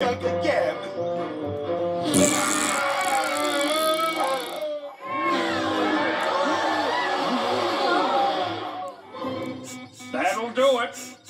That'll do it.